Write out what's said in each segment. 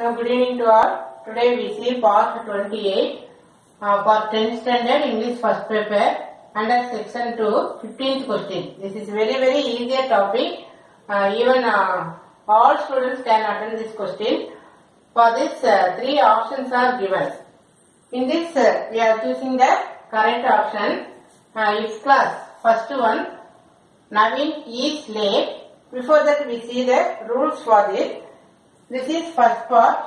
Uh, good evening to all. Today we see part 28 uh, for 10th standard English first paper under section 2 15th question. This is very very easier topic. Uh, even uh, all students can attend this question. For this uh, three options are given. In this uh, we are choosing the correct option. Uh, if clause first one Naveen is late. Before that we see the rules for this. This is first part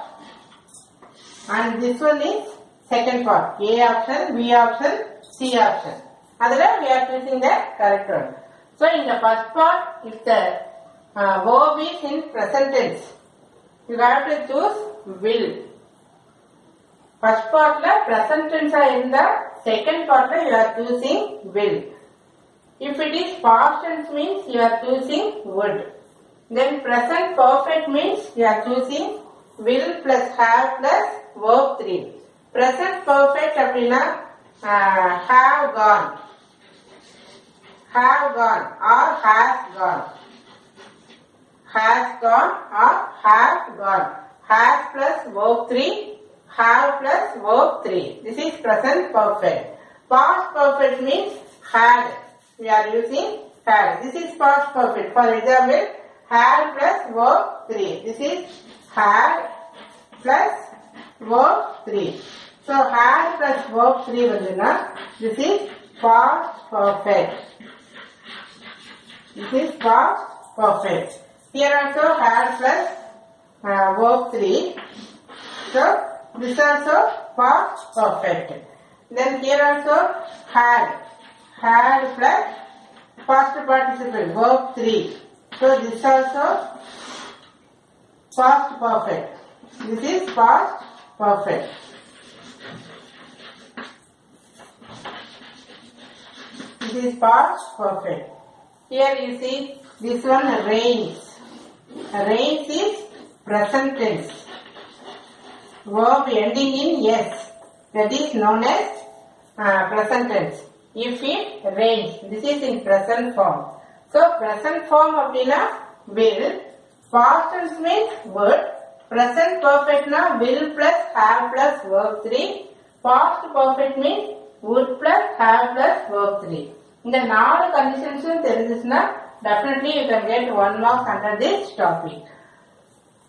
and this one is second part. A option, B option, C option. Otherwise we are choosing the correct one. So in the first part, if the uh, verb is in present tense, you have to choose will. First part la present tense in the second part la you are choosing will. If it is past tense means you are choosing would. Then present perfect means you are choosing will plus have plus verb 3. Present perfect அப்படின்னா uh, have gone. Have gone or has gone. Has gone or have gone. Has plus verb 3. Have plus verb 3. This is present perfect. Past perfect means had. We are using had. This is past perfect. For example, had plus verb 3. This is had plus verb 3. So had plus verb 3 vandana, this is past perfect. This is past perfect. Here also had plus uh, verb 3. So this also past perfect. Then here also had. Had plus past participle verb 3. So this also past perfect. This is past perfect. This is past perfect. Here you see this one rains. Rains is present tense. Verb ending in s. That is known as uh, present tense. If it rains, this is in present form. So present form அப்படின்னா will, past tense means would, present perfect na will plus have plus verb 3, past perfect means would plus have plus verb 3. இந்த நாலு கண்டிஷன்ஸும் தெரிஞ்சிச்சுன்னா definitely you can get one mark under this topic.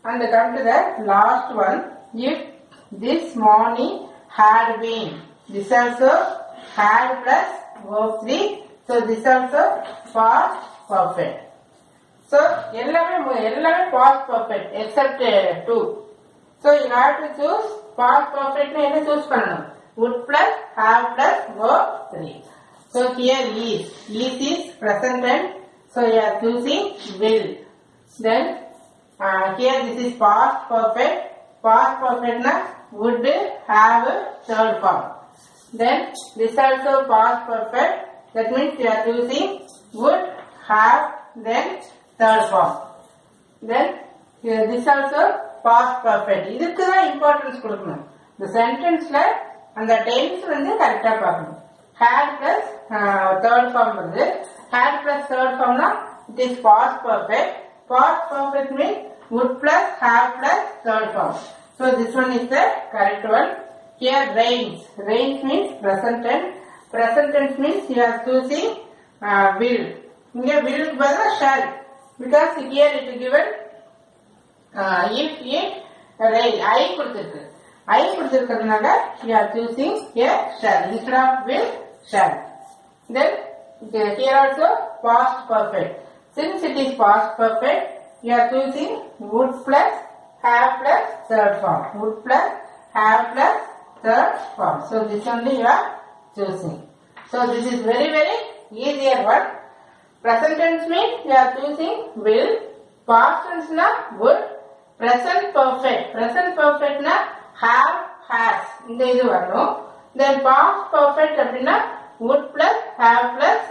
And come to the last one. If this morning had been, this also had plus verb 3. So this also past perfect. So எல்லாமே மு- எல்லாமே past perfect except uh, two. So you have to choose past perfect னு என்ன choose பண்ணணும் would plus have plus verb 3. So here is is is present tense. So you are choosing will. Then uh, here this is past perfect. Past perfect na would have third form. Then this also past perfect. That means you are choosing would have then third form. Then here this also past perfect. இதுக்கு தான் importance கொடுக்கணும் இந்த சென்டென்ஸ்ல அந்த tense வந்து கரெக்டா பார்க்கணும் had plus uh, third form வந்து had plus third formனா it is past perfect. Past perfect means would plus have plus third form. So this one is the correct one. Here rains. Rains means present tense. Present tense means you are choosing uh, will. இங்க will க்கு பதிலா shall. Because here it is given uh, if it rain. I கொடுத்திருக்கு. I கொடுத்திருக்கிறதுனால you are choosing a shall. Instead of will, shall. Then okay, here also past perfect. Since it is past perfect, you are choosing would plus have plus third form. Would plus have plus third form. So this only you are choosing. So this is very very easier one. Present tense means you are choosing will. Past tense na would. Present perfect. Present perfect na have has. இந்த இது வரணும். Then past perfect அப்படின்னா would plus have plus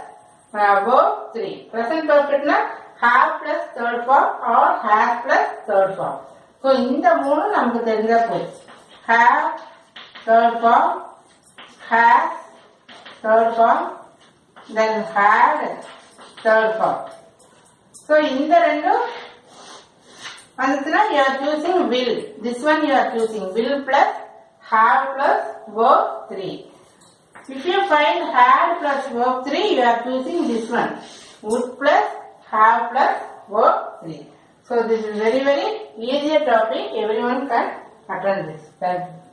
uh, verb 3. Present perfect na have plus third form or has plus third form. So இந்த மூணு நமக்கு தெரிஞ்சா போய் have third form has third form then had third part. So in the render, you are choosing will. This one you are choosing will plus have plus verb 3. If you find had plus verb 3, you are choosing this one. Would plus have plus verb 3. So this is very very easy topic. Everyone can attend this. Thank you.